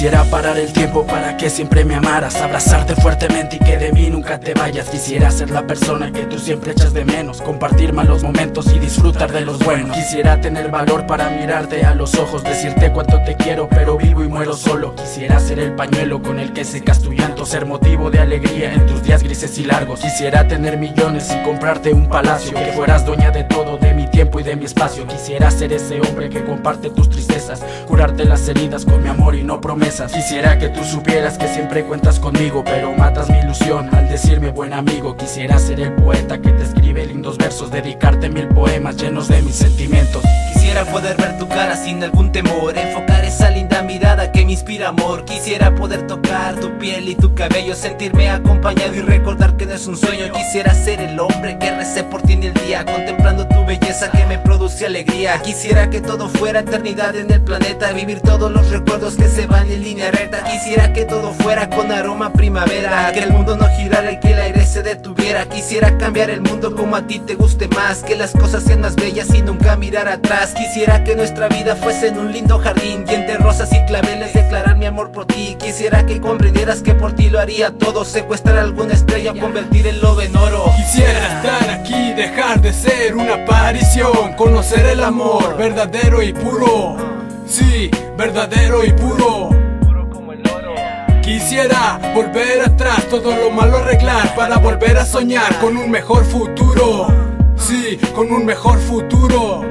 Quisiera parar el tiempo para que siempre me amaras Abrazarte fuertemente y que de mí nunca te vayas. Quisiera ser la persona que tú siempre echas de menos Compartir malos momentos y disfrutar de los buenos. Quisiera tener valor para mirarte a los ojos Decirte cuánto te quiero pero vivo y muero solo. Quisiera ser el pañuelo con el que secas tu llanto Ser motivo de alegría en tus días grises y largos. Quisiera tener millones y comprarte un palacio Que fueras dueña de todo, de mi tiempo y de mi espacio. Quisiera ser ese hombre que comparte tus tristezas Curarte las heridas con mi amor y no promesas Quisiera que tú supieras que siempre cuentas conmigo Pero matas mi ilusión al decirme buen amigo. Quisiera ser el poeta que te escribe lindos versos Dedicarte mil poemas llenos de mis sentimientos. Quisiera poder ver tu cara sin algún temor Enfocar esa inspira amor. Quisiera poder tocar tu piel y tu cabello Sentirme acompañado y recordar que no es un sueño. Quisiera ser el hombre que recé por ti en el día Contemplando tu belleza que me produce alegría. Quisiera que todo fuera eternidad en el planeta Vivir todos los recuerdos que se van en línea recta. Quisiera que todo fuera con aroma primavera Que el mundo no girara y que detuviera. Quisiera cambiar el mundo como a ti te guste más. Que las cosas sean más bellas y nunca mirar atrás. Quisiera que nuestra vida fuese en un lindo jardín Y entre rosas y claveles declarar mi amor por ti. Quisiera que comprendieras que por ti lo haría todo. Secuestrar alguna estrella, convertir el lobo en oro. Quisiera estar aquí, dejar de ser una aparición. Conocer el amor verdadero y puro. Sí, verdadero y puro Quisiera volver atrás, todo lo malo arreglar Para volver a soñar con un mejor futuro. Sí, con un mejor futuro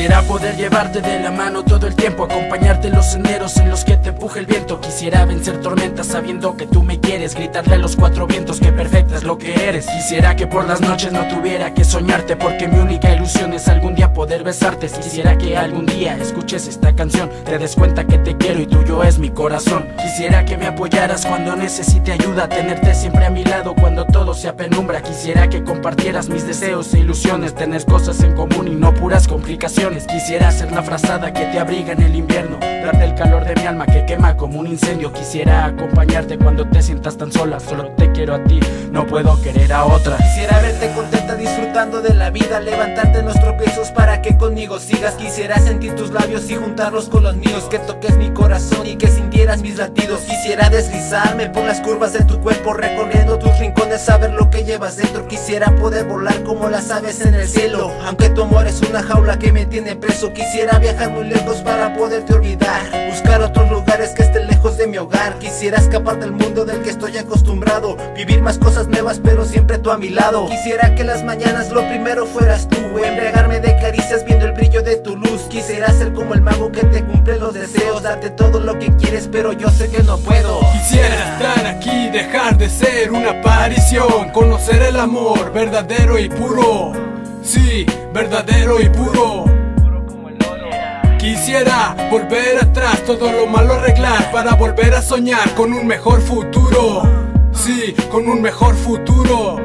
Quisiera poder llevarte de la mano todo el tiempo Acompañarte en los senderos en los que te empuje el viento. Quisiera vencer tormentas sabiendo que tú me quieres Gritarle a los cuatro vientos que perfecta es lo que eres. Quisiera que por las noches no tuviera que soñarte Porque mi única ilusión es algún día poder besarte. Quisiera que algún día escuches esta canción Te des cuenta que te quiero y tuyo es mi corazón. Quisiera que me apoyaras cuando necesite ayuda Tenerte siempre a mi lado cuando todo sea penumbra. Quisiera que compartieras mis deseos e ilusiones Tener cosas en común y no puras complicaciones Quisiera ser la frazada que te abriga en el invierno. Darte el calor de mi alma que quema como un incendio. Quisiera acompañarte cuando te sientas tan sola. Solo te quiero a ti, no puedo querer a otra. Quisiera verte contenta disfrutando de la vida. Levantarte los tropiezos para que conmigo sigas. Quisiera sentir tus labios y juntarlos con los míos. Que toques mi corazón y que sintieras mis latidos. Quisiera deslizarme por las curvas de tu cuerpo Recorriendo tus rincones, saber lo que llevas dentro. Quisiera poder volar como las aves en el cielo. Aunque tu amor es una jaula que me tiene preso Quisiera viajar muy lejos para poderte olvidar. Buscar otros lugares que estén lejos de mi hogar. Quisiera escapar del mundo del que estoy acostumbrado. Vivir más cosas nuevas pero siempre tú a mi lado. Quisiera que las mañanas lo primero fueras tú. Embriagarme de caricias viendo el brillo de tu luz. Quisiera ser como el mago que te cumple los deseos. Darte todo lo que quieres pero yo sé que no puedo. Quisiera estar aquí, dejar de ser una Conocer el amor verdadero y puro. Sí, verdadero y puro. Quisiera volver atrás, todo lo malo arreglar Para volver a soñar con un mejor futuro. Sí, con un mejor futuro